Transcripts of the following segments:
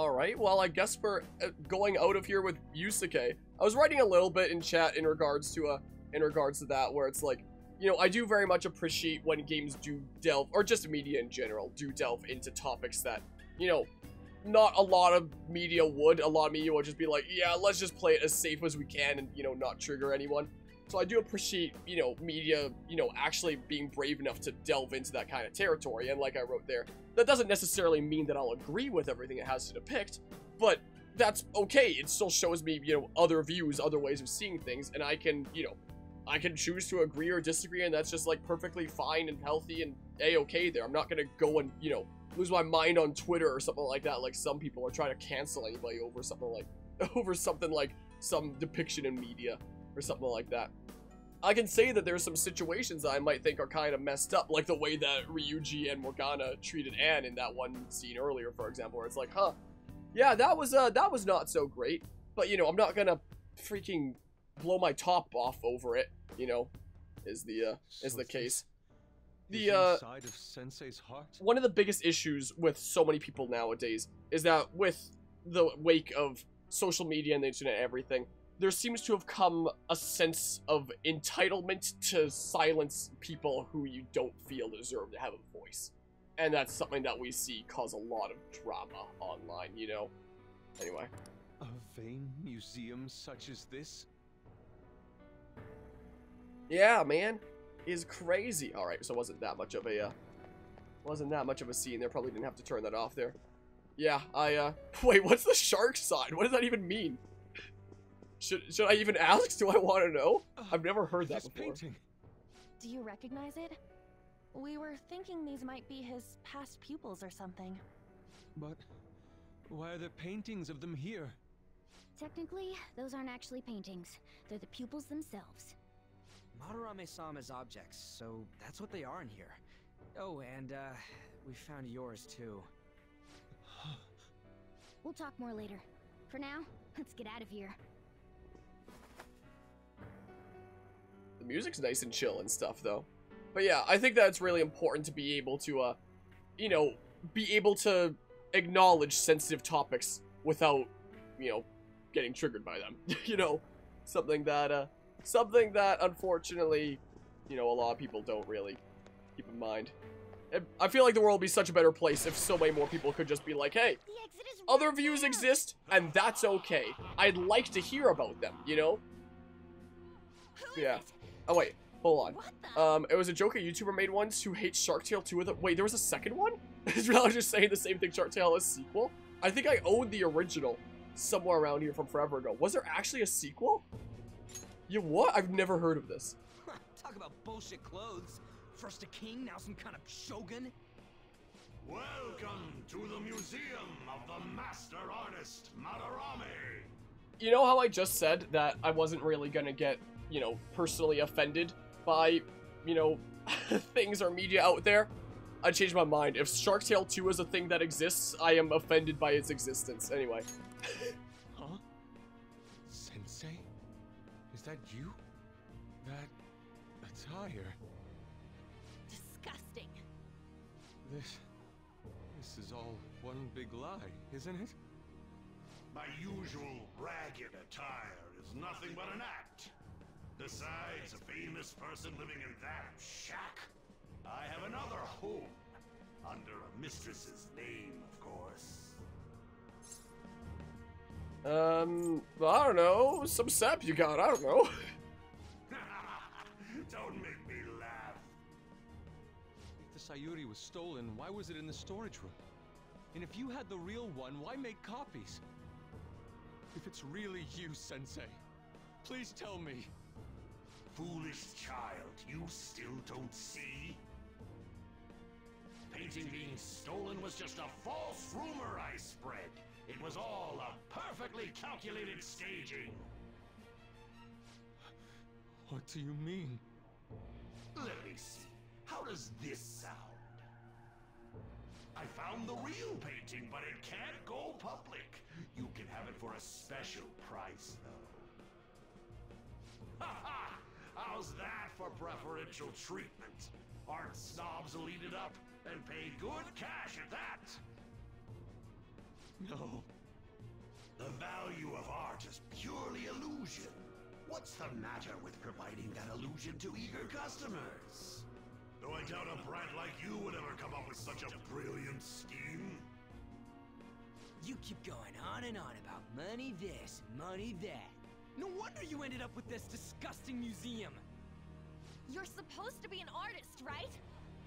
Alright, well, I guess we're uh, going out of here with Yusuke. I was writing a little bit in chat in regards to, uh, in regards to that, where it's like, you know, I do very much appreciate when games do delve, or just media in general, do delve into topics that, you know, not a lot of media would. A lot of media would just be like, yeah, let's just play it as safe as we can and, you know, not trigger anyone. So I do appreciate, you know, media, you know, actually being brave enough to delve into that kind of territory. And like I wrote there, that doesn't necessarily mean that I'll agree with everything it has to depict, but that's okay. It still shows me, you know, other views, other ways of seeing things, and I can, you know, I can choose to agree or disagree, and that's just like perfectly fine and healthy and a-okay there. I'm not gonna go and, you know, lose my mind on Twitter or something like that, like some people are trying to cancel anybody over something like over something like some depiction in media or something like that. I can say that there's some situations that I might think are kind of messed up, like the way that Ryuji and Morgana treated Ann in that one scene earlier, for example, where it's like, huh, yeah, that was uh that was not so great. But you know, I'm not gonna freaking blow my top off over it, you know, is the uh is the case the uh of Sensei's heart? one of the biggest issues with so many people nowadays is that with the wake of social media and the internet and everything, there seems to have come a sense of entitlement to silence people who you don't feel deserve to have a voice. And that's something that we see cause a lot of drama online, you know? Anyway. A vain museum such as this? Yeah, man. Is crazy. Alright, so it wasn't that much of a, uh, wasn't that much of a scene there. Probably didn't have to turn that off there. Yeah, I, uh, wait, what's the shark sign? What does that even mean? Should, should I even ask? Do I want to know? I've never heard that before. painting. Do you recognize it? We were thinking these might be his past pupils or something. But why are there paintings of them here? Technically, those aren't actually paintings. They're the pupils themselves. Madarame saw them as objects, so that's what they are in here. Oh, and, uh, we found yours, too. We'll talk more later. For now, let's get out of here. The music's nice and chill and stuff, though. But yeah, I think that's really important to be able to, uh, you know, be able to acknowledge sensitive topics without, you know, getting triggered by them. you know, something that, uh, something that unfortunately, you know, a lot of people don't really keep in mind. I feel like the world would be such a better place if so many more people could just be like, hey, The exit is other views exist, and that's okay. I'd like to hear about them, you know? Yeah. It? Oh, wait. Hold on. Um, it was a joke a YouTuber made once who hates Shark Tale 2 with it. Wait, there was a second one? Is I was just saying the same thing Shark Tale as sequel? I think I owned the original somewhere around here from forever ago. Was there actually a sequel? You what? I've never heard of this. Talk about bullshit clothes. First a king, now some kind of shogun. Welcome to the Museum of the Master Artist Madarame. You know how I just said that I wasn't really gonna get, you know, personally offended by, you know, things or media out there? I changed my mind. If Shark Tale 2 is a thing that exists, I am offended by its existence. Anyway. Huh? Sensei? Is that you? That attire? Disgusting. This. This is all one big lie, isn't it? My usual ragged attire is nothing but an act. Besides, a famous person living in that shack, I have another home. Under a mistress's name, of course. Um, well, I don't know. Some sap you got. I don't know. Don't make me laugh. If the Sayuri was stolen, why was it in the storage room? And if you had the real one, why make copies? If it's really you, Sensei, please tell me. Foolish child, you still don't see? Painting being stolen was just a false rumor I spread. It was all a perfectly calculated staging. What do you mean? Let me see. How does this sound? I found the real painting, but it can't go public. You can have it for a special price, though. Ha ha! How's that for preferential treatment? Art snobs will eat it up and pay good cash at that. No. The value of art is purely illusion. What's the matter with providing that illusion to eager customers? Though I doubt a brat like you would ever come up with such a brilliant scheme. You keep going on and on about money this, money that. No wonder you ended up with this disgusting museum. You're supposed to be an artist, right?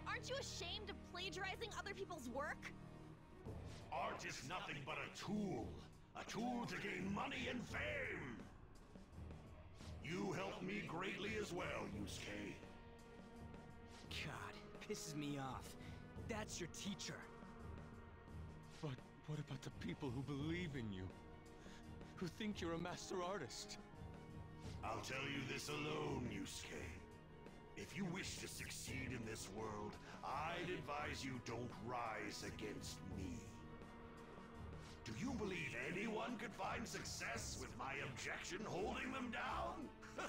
Aren't you ashamed of plagiarizing other people's work? Art is nothing but a tool. A tool to gain money and fame. You helped me greatly as well, Yusuke. God, pisses me off. That's your teacher. But what about the people who believe in you? Who think you're a master artist? I'll tell you this alone, Yusuke. If you wish to succeed in this world, I'd advise you don't rise against me. Do you believe anyone could find success with my objection holding them down?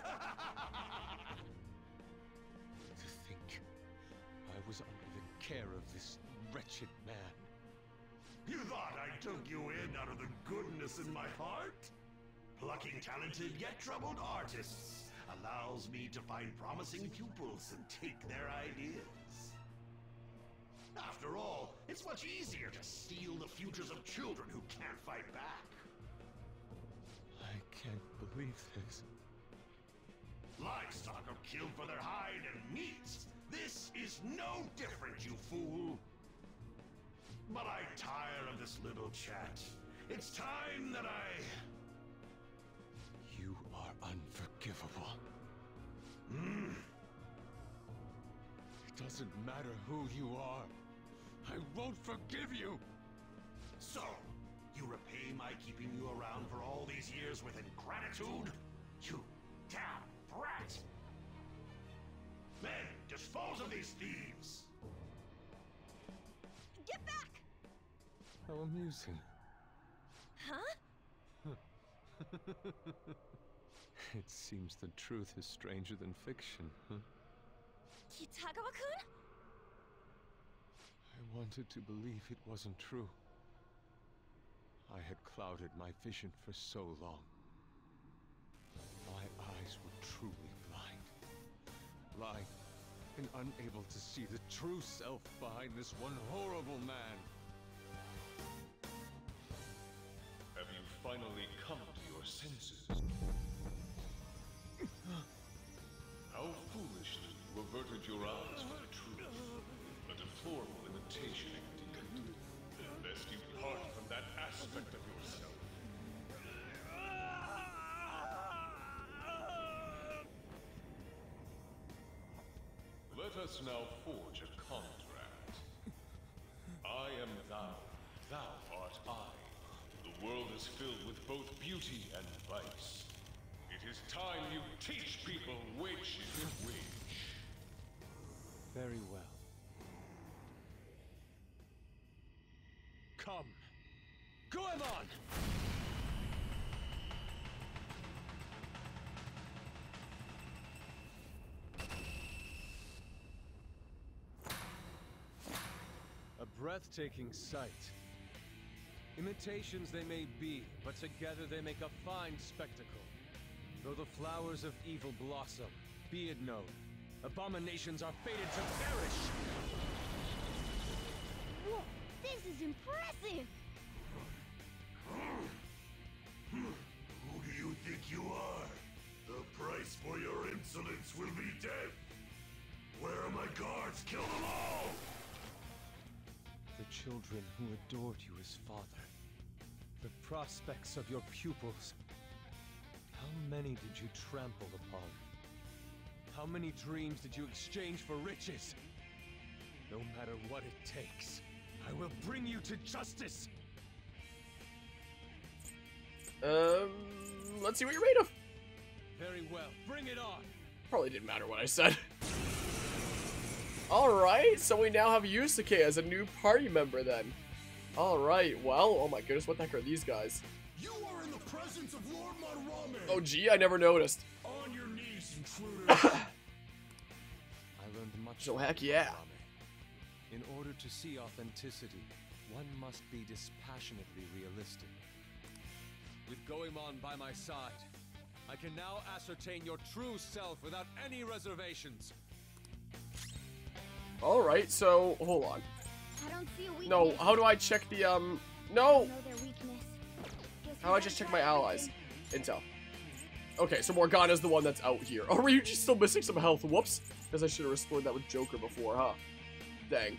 To think I was under the care of this wretched man. You thought I took you in out of the goodness in my heart? Plucking talented yet troubled artists allows me to find promising pupils and take their ideas. After all, it's much easier to steal the futures of children who can't fight back. I can't believe this. Livestock are killed for their hide and meat. This is no different, you fool. But I tire of this little chat. It's time that I... Unforgivable. Hmm. It doesn't matter who you are. I won't forgive you! So, you repay my keeping you around for all these years with ingratitude? You damn brat! Men, dispose of these thieves! Get back! How amusing. Huh? It seems the truth is stranger than fiction, huh? Kitagawa-kun? I wanted to believe it wasn't true. I had clouded my vision for so long. My eyes were truly blind. Blind and unable to see the true self behind this one horrible man. Have you finally come to your senses? How foolishly you averted your eyes from the truth. A deplorable imitation indeed. Best you part from that aspect of yourself. Let us now forge a contract. I am thou, thou art I. The world is filled with both beauty and vice. It is time you teach people which is which. Very well. Come! Goemon! A breathtaking sight. Imitations they may be, but together they make a fine spectacle. Though the flowers of evil blossom, be it known, abominations are fated to perish! Whoa, this is impressive! Who do you think you are? The price for your insolence will be death! Where are my guards? Kill them all! The children who adored you as father. The prospects of your pupils. How many did you trample upon? How many dreams did you exchange for riches? No matter what it takes, I will bring you to justice! Um, let's see what you're made of. Very well, bring it on! Probably didn't matter what I said. Alright, so we now have Yusuke as a new party member then. Alright, well, oh my goodness, what the heck are these guys? You are presence of Lord Madarame! Oh gee, I never noticed. On your knees, intruder! I learned much So heck yeah. Rame. In order to see authenticity, One must be dispassionately realistic. With Goemon by my side, I can now ascertain your true self without any reservations. All right, so hold on. I don't see a. No, how do I check the um? I No, how I just check my allies? Intel. Okay, so Morgana's the one that's out here. Oh, just still missing some health? Whoops. Because I should have restored that with Joker before, huh? Dang.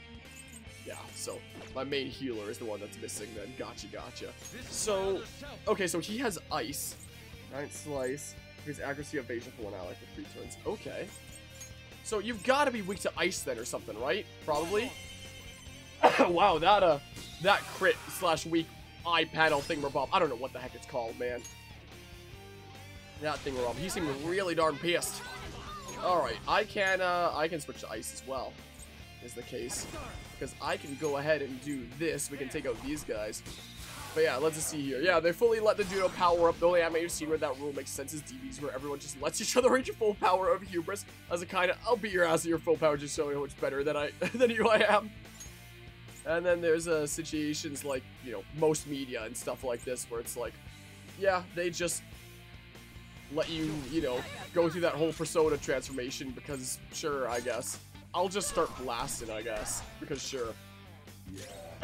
Yeah, so my main healer is the one that's missing then. Gotcha, gotcha. So, okay, so he has ice. Right, slice. His accuracy evasion for one ally for three turns. Okay. So you've got to be weak to ice then or something, right? Probably. wow, that uh, that crit slash weak eye paddle thing, Bob. I don't know what the heck it's called, man. That thing, Rob. He seemed really darn pissed. All right, I can uh, I can switch to ice as well. Is the case because I can go ahead and do this. We can take out these guys. But yeah, let's just see here. Yeah, they fully let the Juno power up. The only anime you've seen where that rule makes sense is DBZ, where everyone just lets each other reach full power of hubris as a kind of, I'll beat your ass at your full power just showing how much better than I than you I am. And then there's uh, situations like, you know, most media and stuff like this where it's like, yeah, they just let you, you know, go through that whole persona transformation because sure, I guess. I'll just start blasting, I guess, because sure.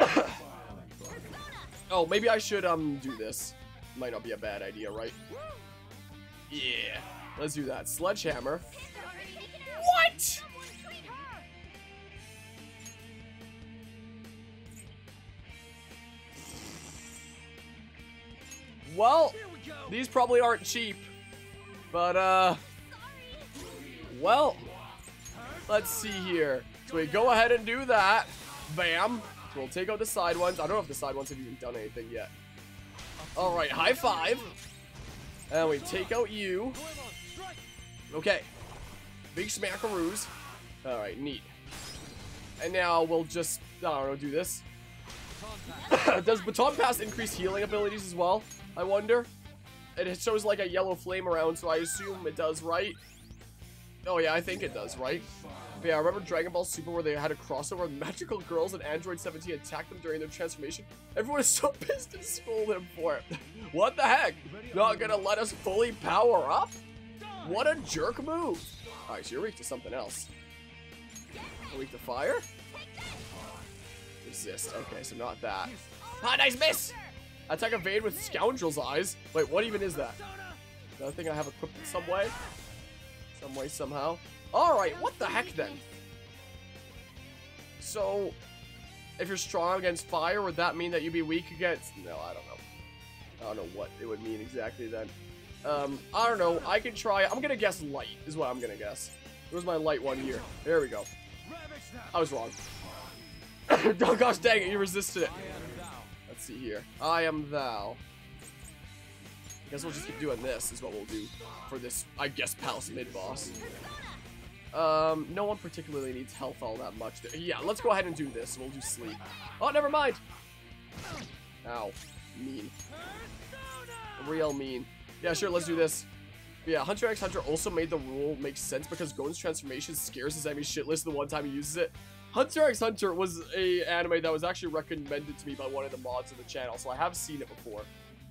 oh, maybe I should um do this. Might not be a bad idea, right? Yeah. Let's do that. Sledgehammer. What? Well, these probably aren't cheap. But, uh... Well, let's see here. So we go ahead and do that. Bam. So we'll take out the side ones. I don't know if the side ones have even done anything yet. Alright, high five. And we take out you. Okay. Big smackaroos. Alright, neat. And now we'll just, I don't know, do this. Does Baton Pass increase healing abilities as well? I wonder. It shows like a yellow flame around, so I assume it does, right? Oh yeah, I think it does, right? But yeah, I remember Dragon Ball Super where they had a crossover with magical girls and Android 17 attacked them during their transformation. Everyone is so pissed and scolded him for it. what the heck? Not gonna let us fully power up? What a jerk move. Alright, so you're weak to something else. You're weak to fire? Resist. Okay, so not that. Ah, nice miss! Attack evade with Scoundrel's Eyes. Wait, what even is that? Another thing I have equipped in some way? Some way, somehow. Alright, what the heck then? So, if you're strong against fire, would that mean that you'd be weak against... No, I don't know. I don't know what it would mean exactly then. Um, I don't know. I can try... I'm gonna guess light, is what I'm gonna guess. Where's my light one here? There we go. I was wrong. oh gosh dang it, you resisted it. Let's see here. I am thou. I guess we'll just keep doing this, is what we'll do for this, I guess, Palace mid-boss. Um, no one particularly needs health all that much. Yeah, let's go ahead and do this. We'll do sleep. Oh, never mind. Ow. Mean. Real mean. Yeah, sure, let's do this. But yeah, Hunter x Hunter also made the rule make sense because Gon's transformation scares his enemy shitless the one time he uses it. Hunter x Hunter was a anime that was actually recommended to me by one of the mods of the channel, so I have seen it before.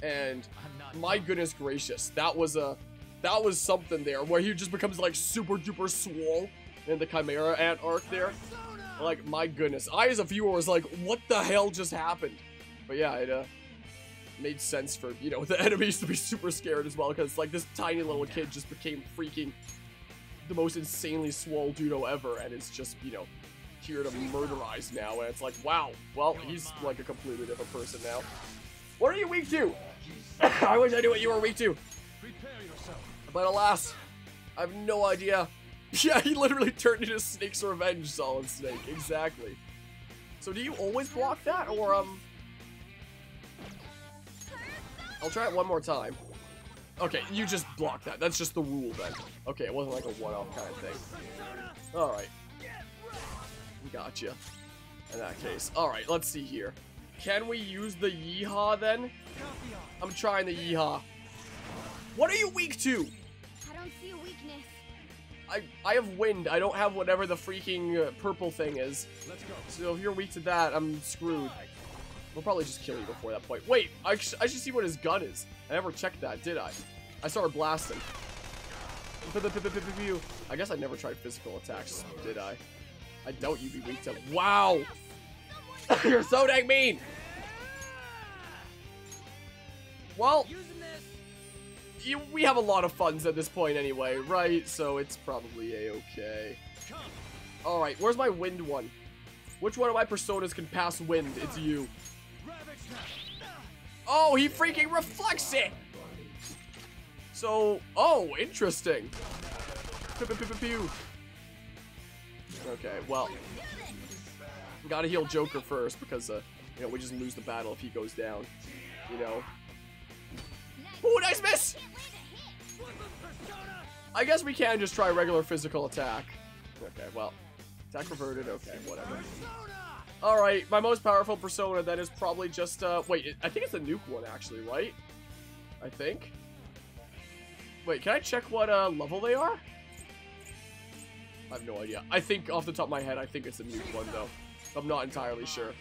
And my goodness gracious, that was a that was something there where he just becomes like super duper swole in the Chimera Ant arc there. Like my goodness, I as a viewer was like, what the hell just happened? But yeah, it uh made sense for you know the enemies to be super scared as well because like this tiny little kid just became freaking the most insanely swole dudo ever and it's just you know here to murderize now and it's like wow well he's like a completely different person now what are you weak to i wish i knew what you were weak to but alas i have no idea yeah he literally turned into snake's revenge solid snake exactly so do you always block that or um I'll try it one more time. Okay, you just block that. That's just the rule then. Okay, it wasn't like a one-off kind of thing. Alright. Gotcha. In that case. Alright, let's see here. Can we use the Yeehaw then? I'm trying the Yeehaw. What are you weak to? I don't see a weakness. I, I have wind. I don't have whatever the freaking uh, purple thing is. Let's go. So if you're weak to that, I'm screwed. We'll probably just kill you before that point. Wait, I, sh I should see what his gun is. I never checked that, did I? I started blasting. I guess I never tried physical attacks, did I? I doubt you'd be weak to- Wow! You're so dang mean! Well, you, we have a lot of funds at this point anyway, right? So it's probably a-okay. Alright, where's my wind one? Which one of my personas can pass wind? It's you. Oh, he freaking reflects it! So, oh, interesting. Pew, pew, pew. Okay, well, gotta heal Joker first because, uh, you know, we just lose the battle if he goes down. You know. Ooh, nice miss! I guess we can just try regular physical attack. Okay, well, attack reverted. Okay, whatever. All right, my most powerful persona. That is probably just uh. Wait, I think it's the nuke one actually, right? I think. Wait, can I check what uh level they are? I have no idea. I think off the top of my head, I think it's a nuke one though. I'm not entirely sure.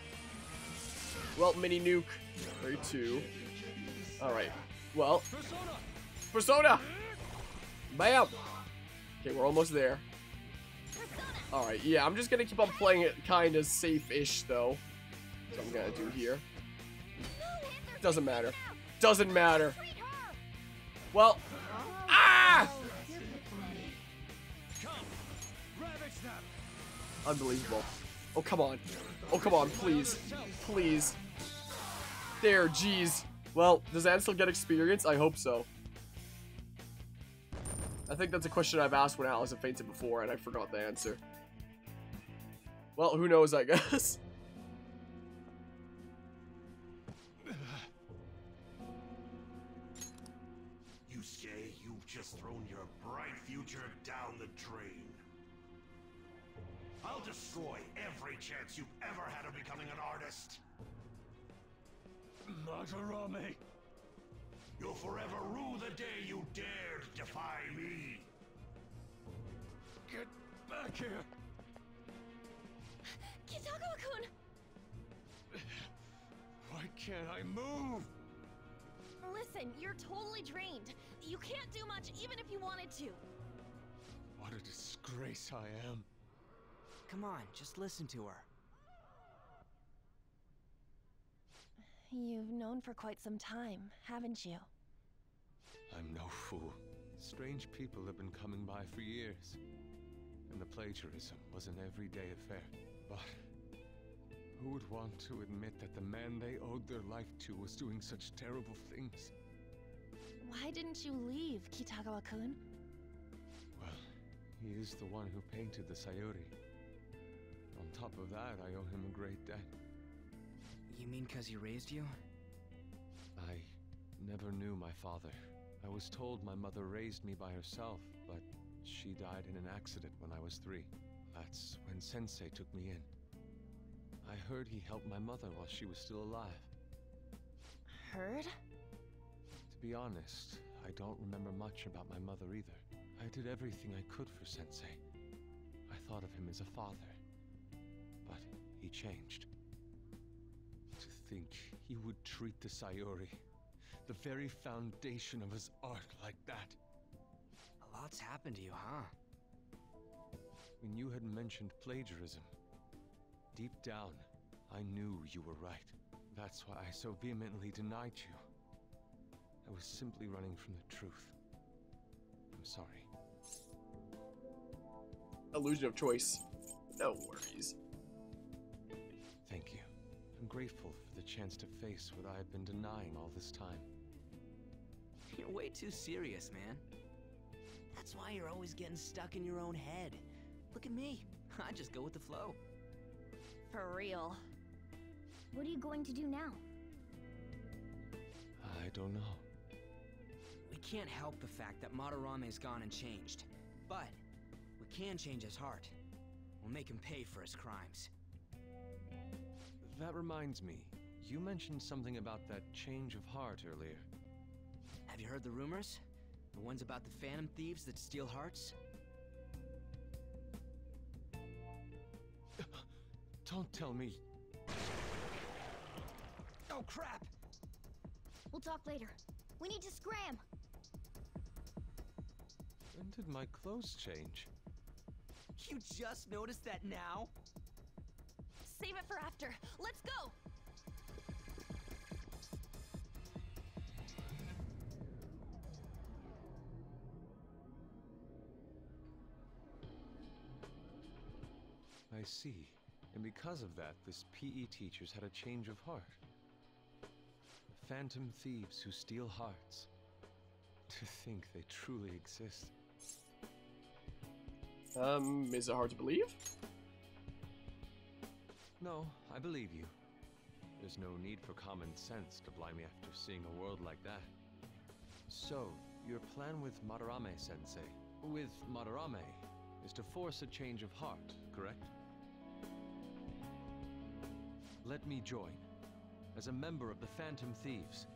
Well, mini nuke. Very two. All right. Well, persona. Bam. Okay, we're almost there. Alright, yeah, I'm just gonna keep on playing it kind of safe-ish, though. That's what I'm gonna do here. Doesn't matter. Doesn't matter. Well, ah! Unbelievable. Oh, come on. Oh, come on, please. Please. There, jeez. Well, does Ansel get experience? I hope so. I think that's a question I've asked when had fainted before, and I forgot the answer. Well, who knows, I guess. Yusuke, you've just thrown your bright future destroy every chance you've ever had of becoming an artist. Madarame! You'll forever rue the day you dared defy me. Get back here! Kitagawa-kun! Why can't I move? Listen, you're totally drained. You can't do much even if you wanted to. What a disgrace I am. Come on, just listen to her. You've known for quite some time, haven't you? I'm no fool. Strange people have been coming by for years. And the plagiarism was an everyday affair. But who would want to admit that the man they owed their life to was doing such terrible things? Why didn't you leave, Kitagawa-kun? Well, he is the one who painted the Sayuri. On top of that, I owe him a great debt. You mean cause he raised you? I never knew my father. I was told my mother raised me by herself, but she died in an accident when I was three. That's when Sensei took me in. I heard he helped my mother while she was still alive. Heard? To be honest, I don't remember much about my mother either. I did everything I could for Sensei. I thought of him as a father. But he changed. To think he would treat the Sayuri, the very foundation of his art, like that. A lot's happened to you, huh? When you had mentioned plagiarism, deep down, I knew you were right. That's why I so vehemently denied you. I was simply running from the truth. I'm sorry. Illusion of choice. No worries. Thank you. I'm grateful for the chance to face what I have been denying all this time. You're way too serious, man. That's why you're always getting stuck in your own head. Look at me. I just go with the flow. For real. What are you going to do now? I don't know. We can't help the fact that Madarame's gone and changed. But we can change his heart. We'll make him pay for his crimes. That reminds me. You mentioned something about that change of heart earlier. Have you heard the rumors? The ones about the Phantom Thieves that steal hearts? Don't tell me. Oh crap! We'll talk later. We need to scram. When did my clothes change? You just noticed that now? Save it for after. Let's go! I see. And because of that, this PE teacher's had a change of heart. Phantom thieves who steal hearts. To think they truly exist. Um, is it hard to believe? No, I believe you. There's no need for common sense to blind me after seeing a world like that. So, your plan with Madarame sensei, with Madarame, is to force a change of heart, correct? Let me join, as a member of the Phantom Thieves.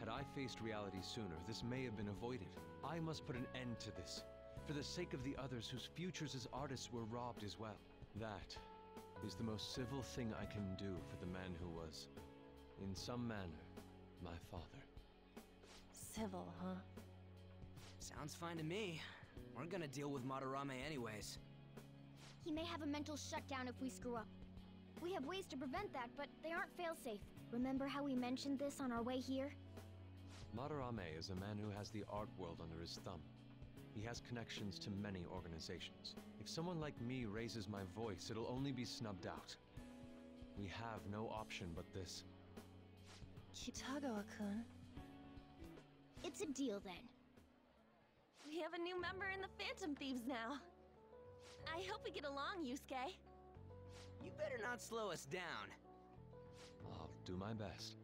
Had I faced reality sooner, this may have been avoided. I must put an end to this, for the sake of the others whose futures as artists were robbed as well. That is the most civil thing I can do for the man who was, in some manner, my father. Civil, huh? Sounds fine to me. We're gonna deal with Madarame anyways. He may have a mental shutdown if we screw up. We have ways to prevent that, but they aren't failsafe. Remember how we mentioned this on our way here? Madarame is a man who has the art world under his thumb. He has connections to many organizations. If someone like me raises my voice, it'll only be snubbed out. We have no option but this. Kitagawa-kun. It's a deal then. We have a new member in the Phantom Thieves now. I hope we get along, Yusuke. You better not slow us down. I'll do my best.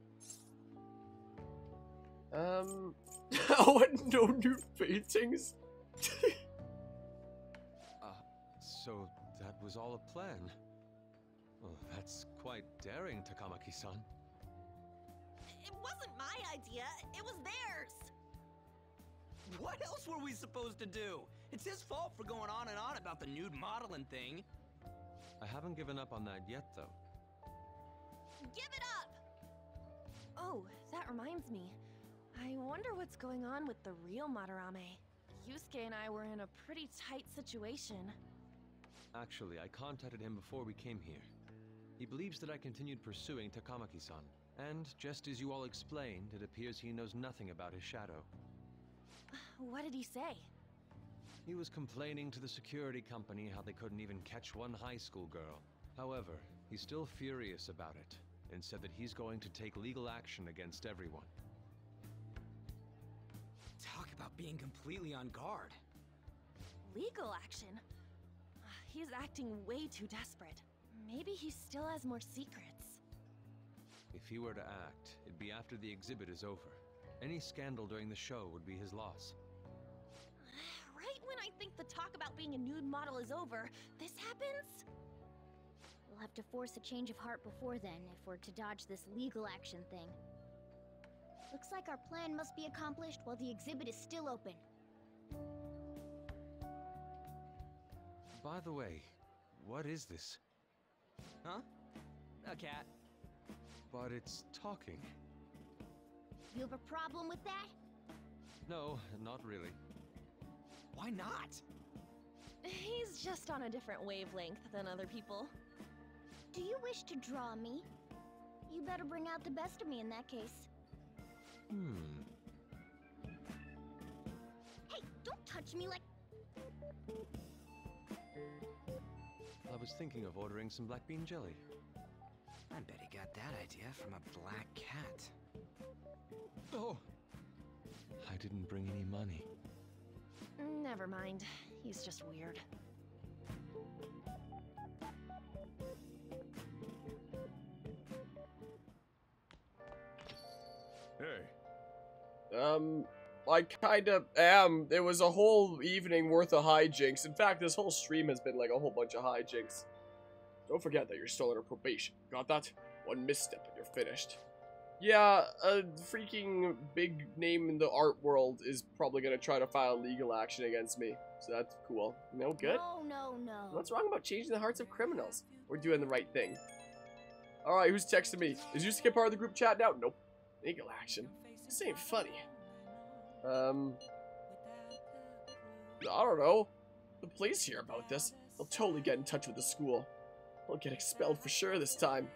Um, oh, and no new paintings? Uh, so that was all a plan? Well, that's quite daring, Takamaki-san. It wasn't my idea, it was theirs. What else were we supposed to do? It's his fault for going on and on about the nude modeling thing. I haven't given up on that yet, though. Give it up! Oh, that reminds me. I wonder what's going on with the real Madarame. Yusuke and I were in a pretty tight situation. Actually, I contacted him before we came here. He believes that I continued pursuing Takamaki-san. And, just as you all explained, it appears he knows nothing about his shadow. What did he say? He was complaining to the security company how they couldn't even catch one high school girl. However, he's still furious about it, and said that he's going to take legal action against everyone. Being completely on guard. Legal action? He's acting way too desperate. Maybe he still has more secrets. If he were to act, it'd be after the exhibit is over. Any scandal during the show would be his loss. Right when I think the talk about being a nude model is over, this happens? We'll have to force a change of heart before then if we're to dodge this legal action thing. Looks like our plan must be accomplished while the exhibit is still open. By the way, what is this? Huh? A cat. But it's talking. You have a problem with that? No, not really. Why not? He's just on a different wavelength than other people. Do you wish to draw me? You better bring out the best of me in that case. Hmm. Hey, don't touch me like... I was thinking of ordering some black bean jelly. I bet he got that idea from a black cat. Oh! I didn't bring any money. Never mind. He's just weird. Hey, Um, I kinda am. It was a whole evening worth of hijinks. In fact, this whole stream has been like a whole bunch of hijinks. Don't forget that you're still under probation. Got that? One misstep and you're finished. Yeah, a freaking big name in the art world is probably gonna try to file legal action against me. So that's cool. No good? No, no, no. What's wrong about changing the hearts of criminals? We're doing the right thing. Alright, who's texting me? Is Yusuke part of the group chat now? Nope. Legal action. This ain't funny. Um... I don't know. The police hear about this. They'll totally get in touch with the school. We'll get expelled for sure this time.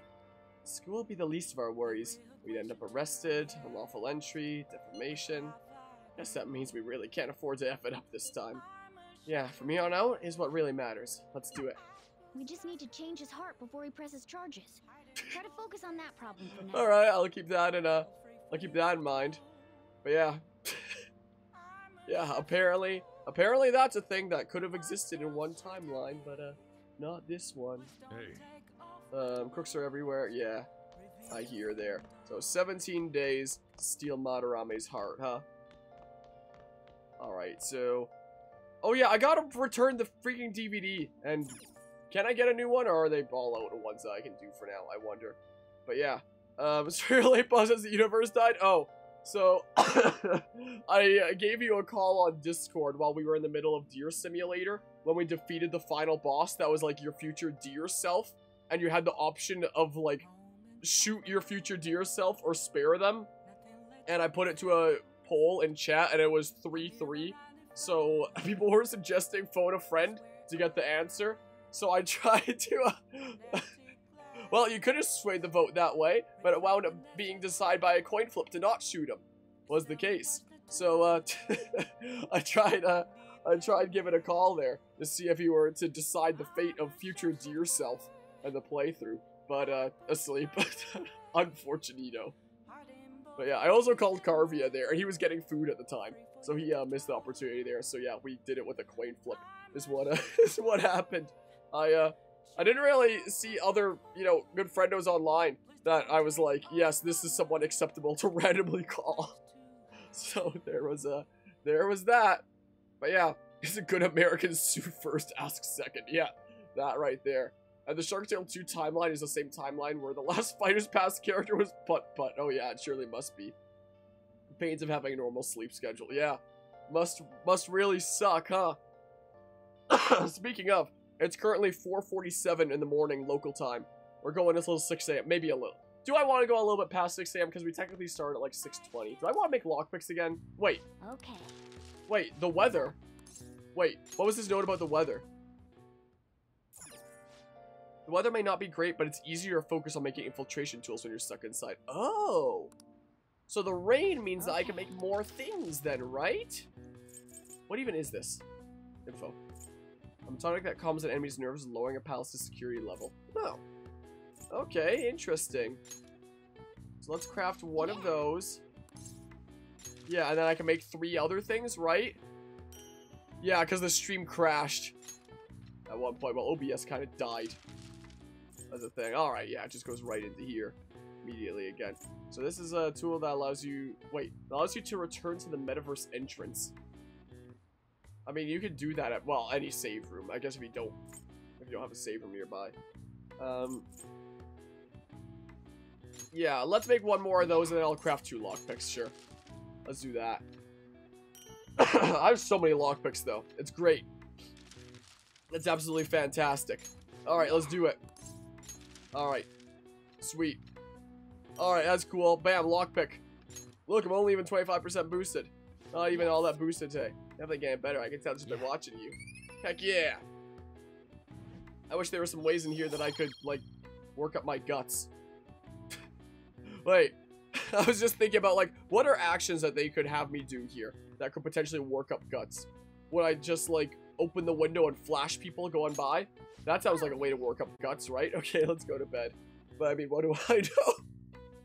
School will be the least of our worries. We'd end up arrested, unlawful entry, defamation. Guess that means we really can't afford to F it up this time. Yeah, from here on out is what really matters. Let's do it. We just need to change his heart before he presses charges. Try to focus on that problem for now. Alright, I'll keep that in uh I'll keep that in mind. But yeah. yeah, apparently apparently that's a thing that could have existed in one timeline, but uh not this one. Hey, Um crooks are everywhere, yeah. I hear there. So 17 days to steal Madarame's heart, huh? Alright, so Oh yeah, I gotta return the freaking DVD and can I get a new one or are they all out of ones that I can do for now? I wonder. But yeah. Um, 8 Bus as the universe died? Oh, so I uh, gave you a call on Discord while we were in the middle of Deer Simulator when we defeated the final boss that was like your future deer self and you had the option of like shoot your future deer self or spare them. And I put it to a poll in chat and it was 3-3 so people were suggesting phone a friend to get the answer. So I tried to uh, well, you could have swayed the vote that way, but it wound up being decided by a coin flip to not shoot him. Was the case. So uh, I tried. Uh, I tried giving a call there to see if he were to decide the fate of future deer self and the playthrough, but uh, asleep. Unfortunito. But yeah, I also called Carvia there, and he was getting food at the time, so he uh, missed the opportunity there. So yeah, we did it with a coin flip. Is what uh, is what happened. I uh, I didn't really see other, you know, good friendos online that I was like, yes, this is someone acceptable to randomly call. So there was a, there was that. But yeah, is a good American sue first, ask second. Yeah, that right there. And the Shark Tale 2 timeline is the same timeline where the last Fighter's Pass character was Putt Putt. Oh yeah, it surely must be. The pains of having a normal sleep schedule. Yeah, must must really suck, huh? Speaking of, it's currently 4.47 in the morning local time. We're going until 6 a.m. Maybe a little. Do I want to go a little bit past 6 a.m. Because we technically start at like 6.20. Do I want to make lockpicks again? Wait. Okay. Wait. The weather. Wait. What was this note about the weather? The weather may not be great, but it's easier to focus on making infiltration tools when you're stuck inside. Oh. So the rain means that I can make more things then, right? What even is this? Info. A tonic that calms an enemy's nerves, lowering a palace's security level. Oh. Okay, interesting. So let's craft one of those. Yeah, and then I can make three other things, right? Yeah, because the stream crashed at one point. Well, OBS kind of died as a thing. Alright, yeah, it just goes right into here immediately again. So this is a tool that allows you... Wait, allows you to return to the metaverse entrance. I mean, you could do that at, well, any save room. I guess if you don't, if you don't have a save room nearby. Um, yeah, let's make one more of those and then I'll craft two lockpicks, sure. Let's do that. I have so many lockpicks, though. It's great. It's absolutely fantastic. Alright, let's do it. Alright. Sweet. Alright, that's cool. Bam, lockpick. Look, I'm only even 25% boosted. Not even all that boosted today. Definitely getting better. I can tell just by watching you. Heck yeah. I wish there were some ways in here that I could, like, work up my guts. Wait. I was just thinking about, like, what are actions that they could have me do here that could potentially work up guts? Would I just, like, open the window and flash people going by? That sounds like a way to work up guts, right? Okay, let's go to bed. But, I mean, what do I know?